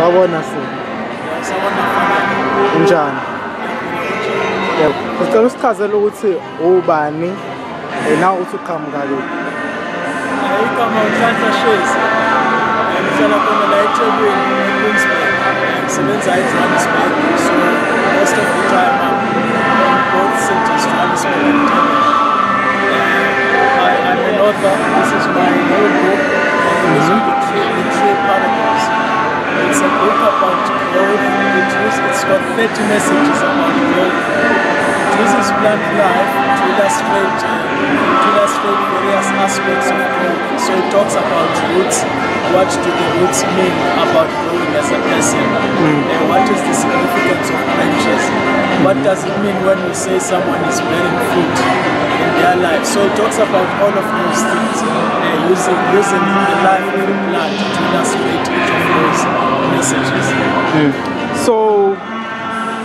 Sawubona sir. Sawubona mfana. Unjani? Yebo. Sicela usichazele ukuthi ubani eh, na uthi uqhamuka kuphi. Igama uNhlanhla Shezi. Ngihlala khona la eThekwini eQueensburg. Ngisebenza eJohannesburg. So most of the time I'm on both cities, Johannesburg and Durban. Uh, I, I'm an author. 30 messages about growth. Uses plant life to illustrate, to illustrate various aspects of growth. So it talks about roots. What do the roots mean about growing as a person? And what is the significance of branches? What does it mean when we say someone is bearing fruit in their life? So it talks about all of those things uh, using, using the life of the plant to illustrate each of those messages. So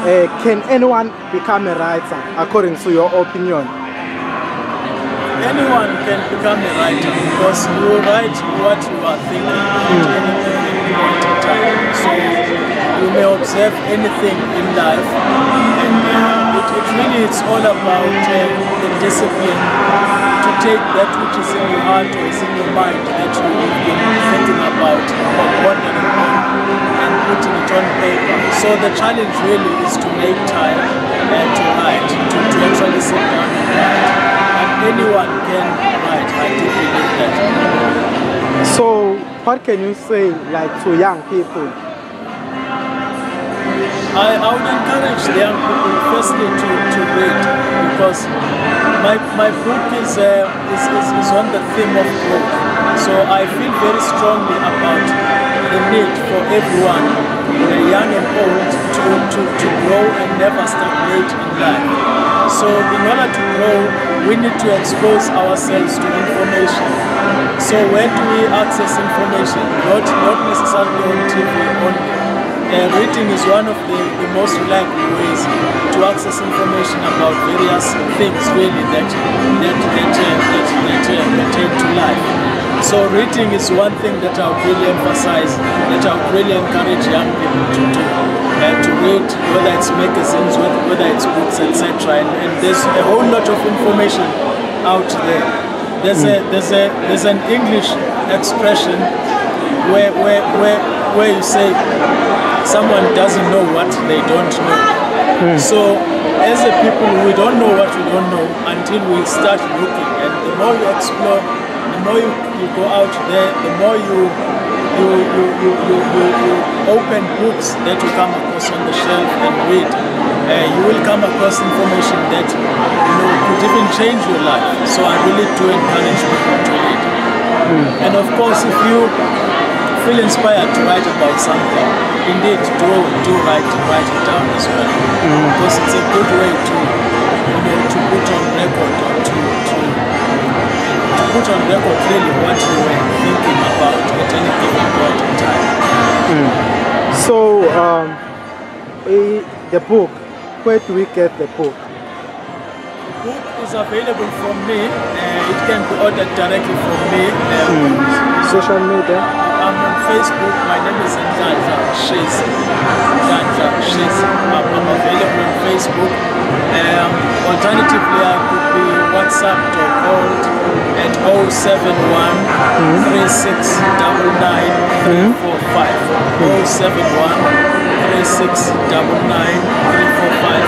eh, can anyone become a writer according to your opinion? anyone can become a writer because you write what you are thinking at any given point in time. So you may observe anything in life, and uh, it, it really it's all about uh, the discipline to take that which is in your heart or is in your mind that you've been thinking about or pondering on and putting it on paper. So the challenge really is to make time and to write, to, to actually sit down and write and anyone can write. I do believe that. So what can you say like to young people? I, I would encourage the young people firstly to, to read because my, my book is, uh, is, is, is on the theme of growth. So I feel very strongly about the need for everyone, uh, young and old, to, to, to grow and never stagnate in life. So in order to grow, we need to expose ourselves to information. So where do we access information? Not, not necessarily on TV only. Uh, reading is one of the, the most reliable ways to access information about various things really that that that, uh, that, that uh, pertain to life. So reading is one thing that I would really emphasize, that I would really encourage young people to do. Uh, to read, whether it's magazines, whether, whether it's books, etc. And, and there's a whole lot of information out there. There's a there's a there's an English expression where where where where you say someone doesn't know what they don't know. So as a people we don't know what we don't know until we start looking and the more you explore, the more you, you go out there, the more you you, you, you, you, you, you open books that you come across on the shelf and read. Uh, you will come across information that you know could even change your life. So I really do encourage people to read. And of course, if you feel inspired to write about something, indeed do do write write it down as well, because it's a good way to put on record really what you were thinking about at any given point in time. So um, the book, where do we get the book? book is available from me. Uh, it can be ordered directly from me. Uh, Social media? I'm on Facebook. My name is Nhlanhla Shezi. Nhlanhla Shezi. Facebook. Um, alternatively, I could be WhatsApped or called at 071 3699 345. 071 3699 345.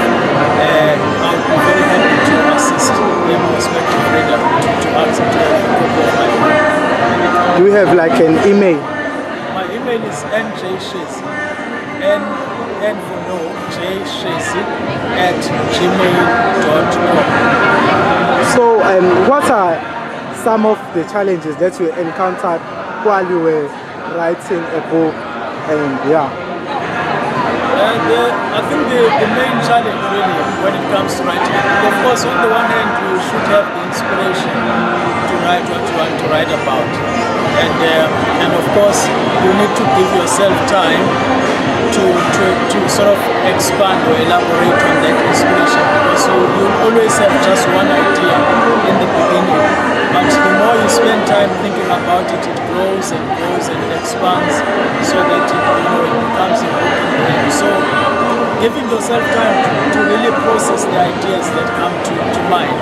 Uh, I'll be very happy to assist the prospective reader to, to ask to have a copy of my book. Do you have like an email? My email is njshezi, n, n no, at gmail.com. So um, what are some of the challenges that you encountered while you were writing a book and yeah? And uh, I think the, the main challenge really when it comes to writing, of course, on the one hand, you should have the inspiration to write what you want to write about. And, uh, and of course, you need to give yourself time to, to, to sort of expand or elaborate on that inspiration So you, always have just one idea in the beginning. But the more you spend time thinking about it, it grows and grows and expands so that it, you know, it becomes giving yourself time to, to really process the ideas that come to, to mind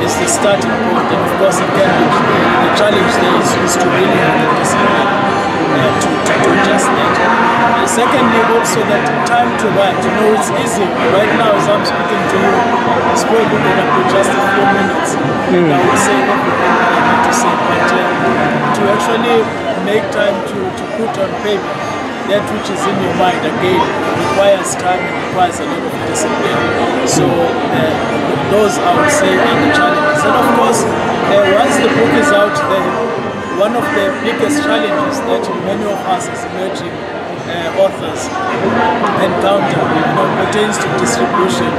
is the starting point. And of course, again, the, challenge there is, is to really have uh, to, to, to just that. Uh, secondly, also that time to write. You know, it's easy. Right now, as I'm speaking to you, it's probably going to be just a few minutes. And I would say everything that I need to say. But uh, to actually make time to, to put on paper that which is in your mind again requires time and requires a lot of discipline. So uh, those I would say are the challenges. And of course, uh, once the book is out there, one of the biggest challenges that many of us as emerging uh, authors encounter you know, pertains to distribution.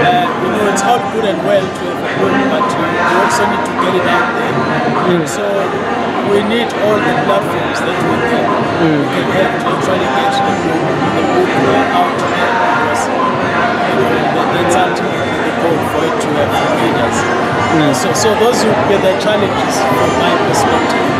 Uh, you know, it's all good and well to have a book, but you, also need to get it out there. Mm. So we need all the platforms that we can, mm. we can have to actually get the book, the book out there because you know, that, that's ultimately the goal for it to have readers. Mm. So, so those would be the challenges from my perspective.